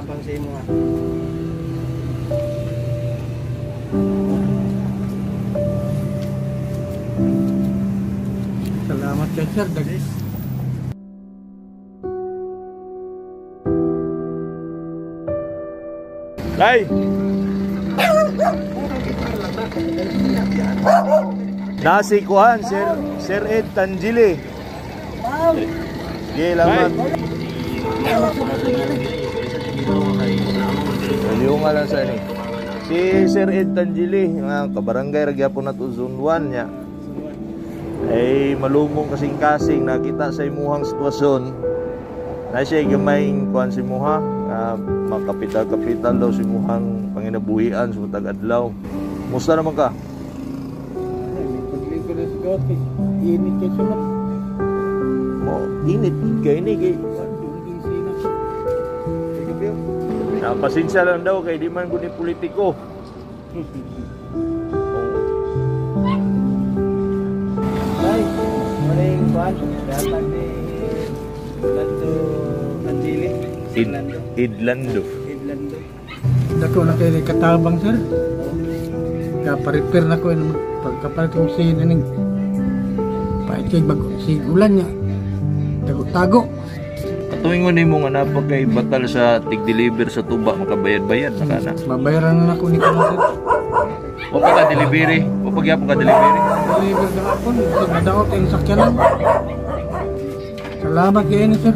tabang sa imo. Salamat kay sir. Dagis. Tay! Nasi kuhan, Sir, Sir Ed Tangili. Sige, laman. Aliw nga lang sa ni. Si Sir Ed Tangili, nga kabarangay ragyapon na to zone 1 niya. Ay malumong kasing-kasing nakita sa imuhang sitwasyon. Na siya gamayng kuhan si Muha, nga makapital-kapital daw si Muhang panginabuhian sa matag adlaw. Musta naman ka? Paglingko na sa gote. Init kay sunod. Mo, init kay ni kay Napasensya lang daw kay di man gud ni politiko. Ay, maling kuan. Dapat ni Lando Andili. Id, Lando. Idlando. Idlando. Dako na kayo katabang sir. Kaparipir na ko yung pagkapalit kong sin aning pahit kay bag si ulan niya. Tago tago. Katuingon nimo nga napag kay batal sa tig-deliver sa tuba makabayad-bayad na kana. Babayaran na ako ni Kuya sir. O pa ka delivery, o pag yapon ka delivery. Deliver na ako. Nadaot yung sakyanan. Salamat kayo ni sir.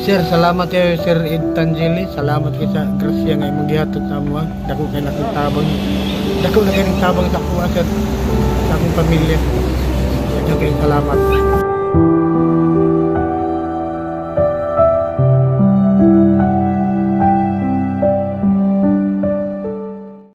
Sir, salamat kayo Sir Ed Tangeli. Salamat kayo sa grasya nga imong gihatod sa amo. Dako kay nakong tabang. Dako na kayo tabang sa kuha sir. Sa akong pamilya. Dako kayo salamat.